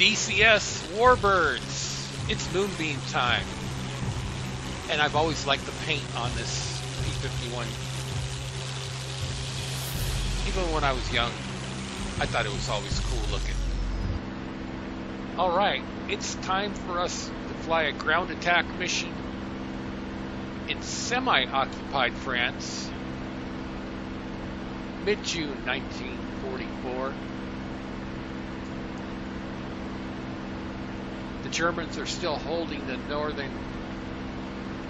DCS Warbirds. It's Moonbeam time. And I've always liked the paint on this P-51. Even when I was young, I thought it was always cool looking. Alright, it's time for us to fly a ground attack mission in semi-occupied France, mid-June 1944. The Germans are still holding the northern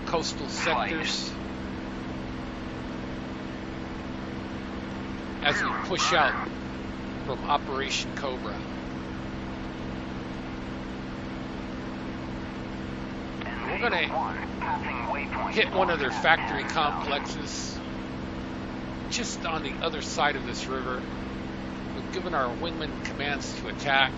coastal sectors as we push out from Operation Cobra. We're going to hit one of their factory complexes just on the other side of this river. We've given our wingmen commands to attack.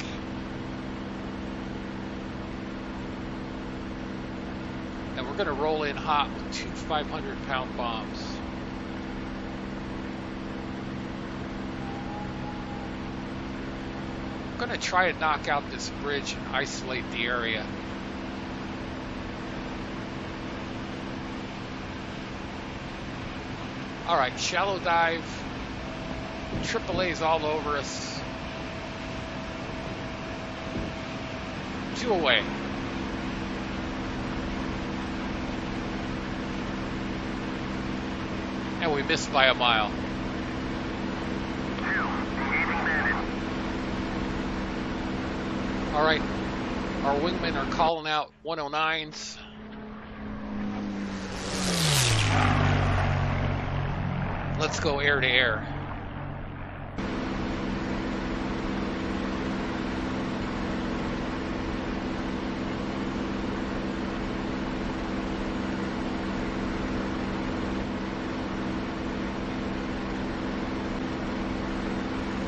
And we're going to roll in hot with two 500 pound bombs. I'm going to try to knock out this bridge and isolate the area. All right, shallow dive. AAA's all over us. Two away. We missed by a mile. All right, our wingmen are calling out 109s. Let's go air to air.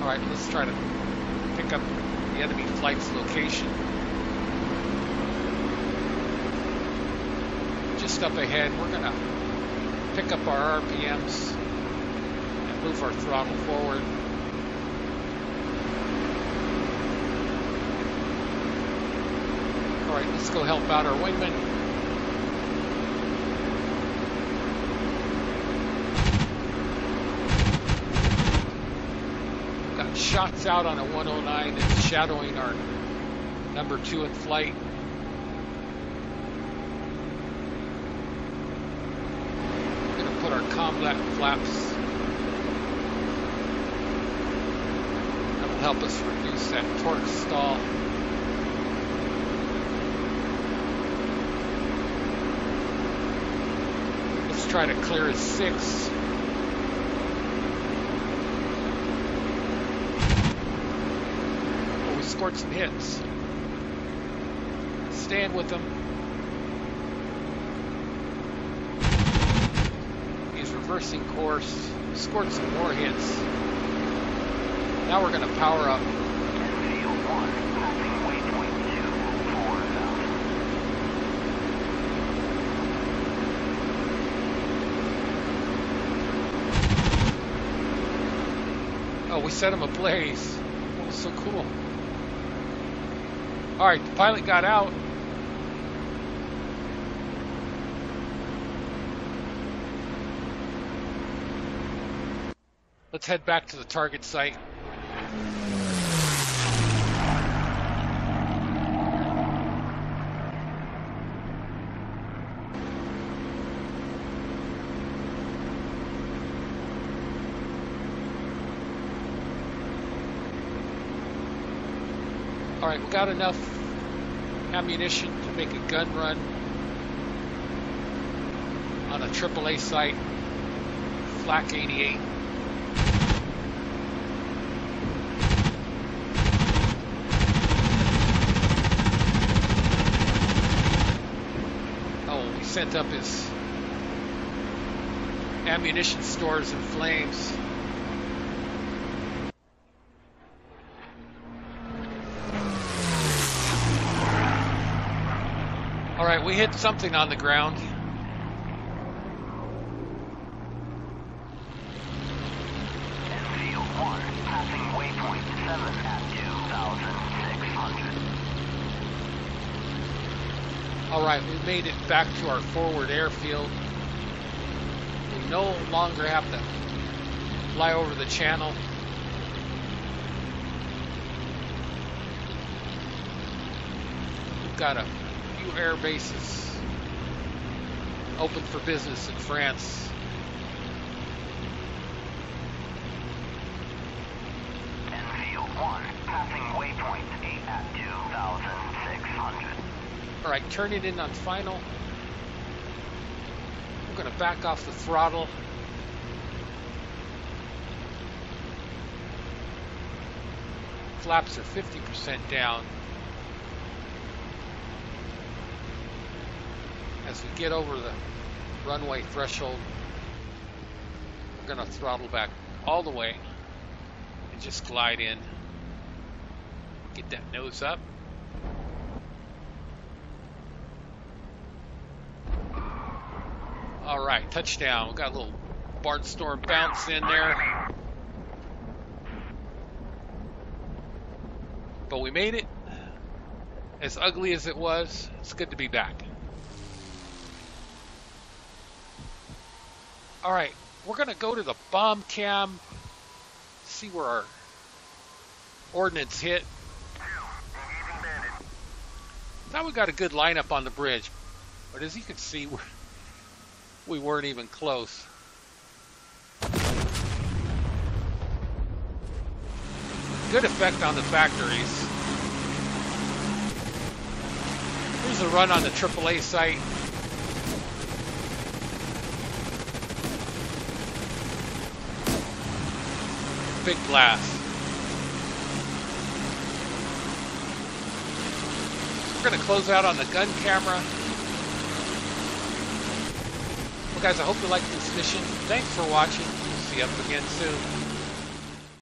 All right, let's try to pick up the enemy flight's location. Just up ahead, we're gonna pick up our RPMs and move our throttle forward. All right, let's go help out our wingman. Shots out on a 109 that's shadowing our number two in flight. We're gonna put our combat flaps. That'll help us reduce that torque stall. Let's try to clear a six. Oh, we scored some hits. Stand with them. He's reversing course. Scored some more hits. Now we're going to power up. Oh, we set him ablaze. That was so cool. All right, the pilot got out. Let's head back to the target site. All right, we got enough ammunition to make a gun run on a AAA site, Flak 88. Oh, we sent up his ammunition stores in flames. All right, we hit something on the ground. All right, we made it back to our forward airfield. We no longer have to fly over the channel. We've got a few air bases open for business in France. Enfield 1, passing waypoint 8 at 2,600. All right, turn it in on final. We're going to back off the throttle. Flaps are 50% down. As we get over the runway threshold, we're going to throttle back all the way and just glide in. Get that nose up. All right, touchdown. We got a little barnstorm bounce in there. But we made it. As ugly as it was, it's good to be back. All right, we're going to go to the bomb cam, see where our ordnance hit. Now we got a good lineup on the bridge, but as you can see, we weren't even close. Good effect on the factories. Here's a run on the AAA site. Big blast. We're going to close out on the gun camera Well, guys, I hope you liked this mission. Thanks for watching. We'll See you up again soon.